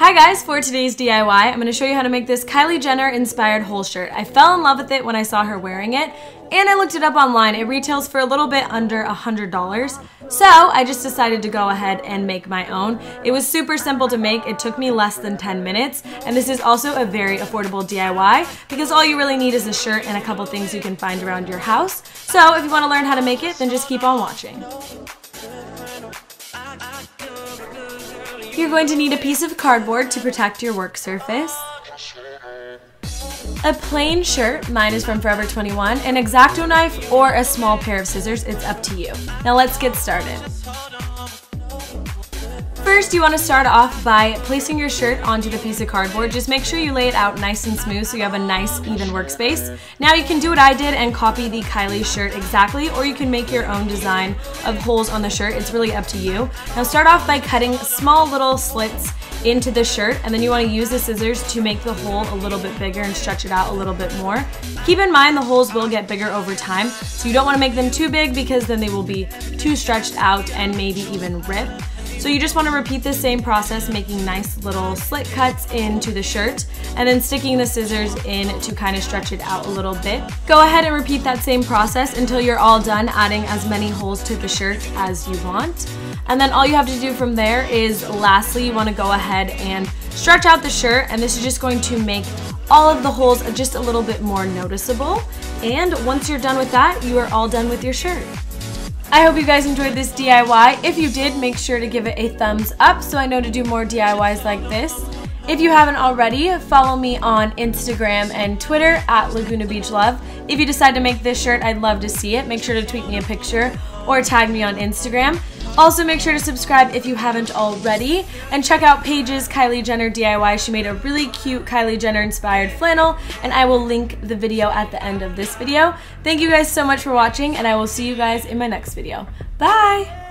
Hi guys, for today's DIY, I'm going to show you how to make this Kylie Jenner inspired hole shirt. I fell in love with it when I saw her wearing it, and I looked it up online. It retails for a little bit under a $100. So I just decided to go ahead and make my own. It was super simple to make. It took me less than 10 minutes. And this is also a very affordable DIY because all you really need is a shirt and a couple things you can find around your house. So if you want to learn how to make it, then just keep on watching. You're going to need a piece of cardboard to protect your work surface. A plain shirt, mine is from Forever 21, an X-Acto knife, or a small pair of scissors, it's up to you. Now let's get started. First, you want to start off by placing your shirt onto the piece of cardboard. Just make sure you lay it out nice and smooth so you have a nice even workspace. Now you can do what I did and copy the Kylie shirt exactly, or you can make your own design of holes on the shirt. It's really up to you. Now start off by cutting small little slits into the shirt and then you want to use the scissors to make the hole a little bit bigger and stretch it out a little bit more. Keep in mind the holes will get bigger over time so you don't want to make them too big because then they will be too stretched out and maybe even rip. So you just want to repeat the same process, making nice little slit cuts into the shirt and then sticking the scissors in to kind of stretch it out a little bit. Go ahead and repeat that same process until you're all done adding as many holes to the shirt as you want. And then all you have to do from there is lastly, you want to go ahead and stretch out the shirt and this is just going to make all of the holes just a little bit more noticeable. And once you're done with that, you are all done with your shirt. I hope you guys enjoyed this DIY. If you did, make sure to give it a thumbs up so I know to do more DIYs like this. If you haven't already, follow me on Instagram and Twitter at Laguna Beach Love. If you decide to make this shirt, I'd love to see it. Make sure to tweet me a picture or tag me on Instagram. Also, make sure to subscribe if you haven't already, and check out Paige's Kylie Jenner DIY. She made a really cute Kylie Jenner inspired flannel, and I will link the video at the end of this video. Thank you guys so much for watching, and I will see you guys in my next video. Bye!